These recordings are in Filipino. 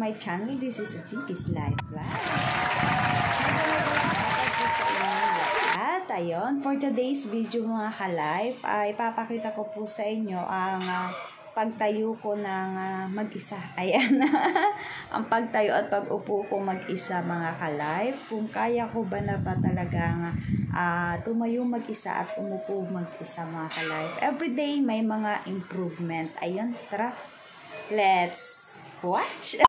My channel. This is Jinkies Life Vlog. At ayun, for today's video mga ka-life, ay papakita ko po sa inyo ang ah, pagtayo ko ng ah, mag-isa. Ayan, ang pagtayo at pag-upo ko mag-isa mga ka-life. Kung kaya ko ba na ba talagang ah, tumayo mag-isa at umupo mag-isa mga ka-life. Everyday may mga improvement. Ayun, tara, let's watch!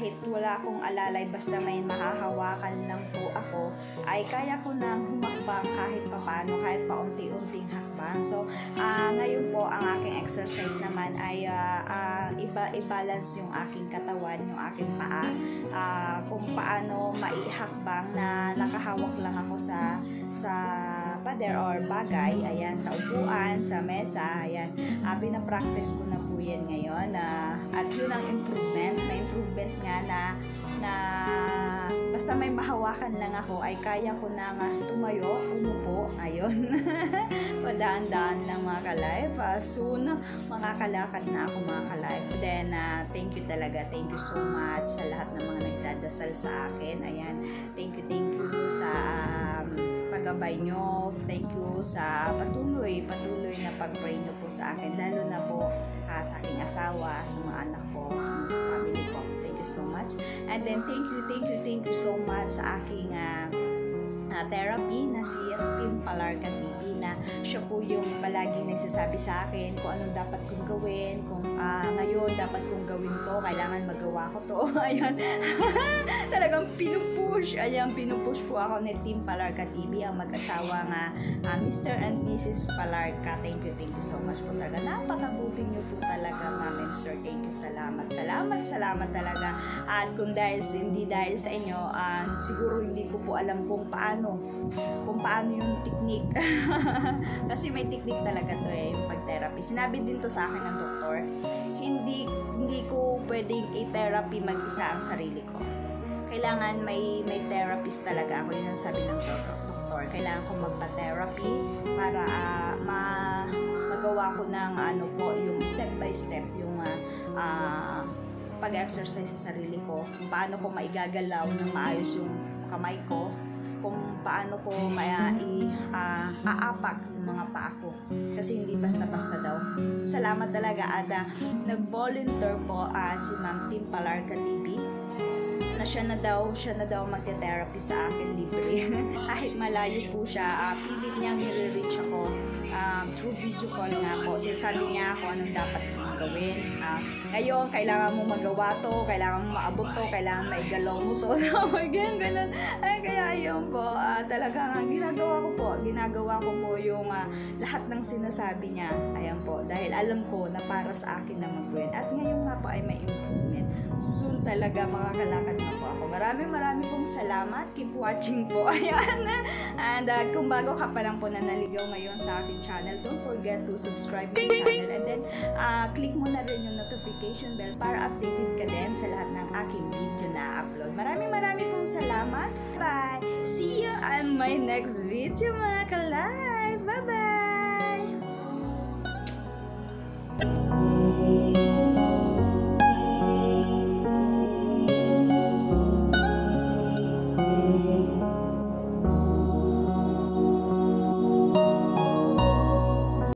Kahit wala akong alalay, basta may mahahawakan lang po ako, ay kaya ko nang humakbang kahit papano, kahit paunti-unting hakbang. So, ah, ngayon po, ang aking exercise naman ay ah, ah, iba, i-balance yung aking katawan, yung aking paa, ah, kung paano maihakbang na nakahawak lang ako sa sa pader or bagay, ayan, sa upuan, sa mesa, ayan, uh, pinapractice ko na po yan ngayon, na at yun ang improvement, may improvement nga na, na basta may mahawakan lang ako, ay kaya ko na nga tumayo, umupo, ayun, padaan-daan lang mga ka-life, Ah, soon, makakalakad na ako mga ka-life, then, uh, thank you talaga, thank you so much sa lahat ng mga nagdadasal sa akin, ayan, thank you, thank you sa um, paggabay nyo. Thank you sa patuloy, patuloy na pag-pray nyo po sa akin. Lalo na po ah, sa aking asawa, sa mga anak ko, sa family ko. Thank you so much. And then, thank you, thank you, thank you so much sa aking ah, ah, therapy na si Kim Palarca TV na siya po yung palagi nagsasabi sa akin kung anong dapat kong gawin, kung ah, ngayon dapat kong gawin to, kailangan magawa ko to. Ayun. Talagang pinupush. Ayan, pinupush po ako ni Team Palarca TV, ang mag-asawa nga ah, Mr. and Mrs. Palarca. Thank you, thank you so much po talaga. Napakabuti niyo po talaga, ma'am and sir. Thank you, salamat. Salamat, salamat talaga. At kung dahil, hindi dahil sa inyo, ah, siguro hindi ko po alam kung paano, kung paano yung technique. Kasi may technique talaga to eh, yung pag-therapy. Sinabi din to sa akin ng doktor, hindi hindi ko pwedeng i-therapy mag-isa ang sarili ko. Kailangan may may therapist talaga ako. Yun ang sabi ng doktor. Kailangan ko magpa-therapy para ah, ma magawa ko ng ano po, yung step by step, yung ah, ah, pag-exercise sa sarili ko, kung paano ko maigagalaw ng maayos yung kamay ko, kung paano ko maya i ah, aapak yung mga paa ko. Kasi hindi basta-basta daw. Salamat talaga at ah, nag-volunteer po ah, si Ma'am Tim Palarca TV na siya na daw, siya na daw magte-therapy sa akin libre. Kahit malayo po siya, ah, pilit niyang nire-reach ako um, through video call nga po. Sinasabi niya ako anong dapat kong gawin. Ah, ngayon, kailangan mo magawa to, kailangan mo maabot to, kailangan maigalaw mo to. Ganyan, ganun. Ay, kaya yun po, ah, talagang ang ginagawa ko po, ginagawa ko po yung ah, lahat ng sinasabi niya. Ayan po, dahil alam ko na para sa akin naman po yun. At ngayon nga po ay may improvement. Soon talaga makakalakad po ako. Maraming maraming pong salamat. Keep watching po. Ayan. And uh, kung bago ka pa lang po na naligaw ngayon sa aking channel, don't forget to subscribe my channel. And then, uh, click mo na rin yung notification bell para updated ka din sa lahat ng aking video na upload. Maraming maraming pong salamat. Bye! See you on my next video mga ka-live! Bye-bye!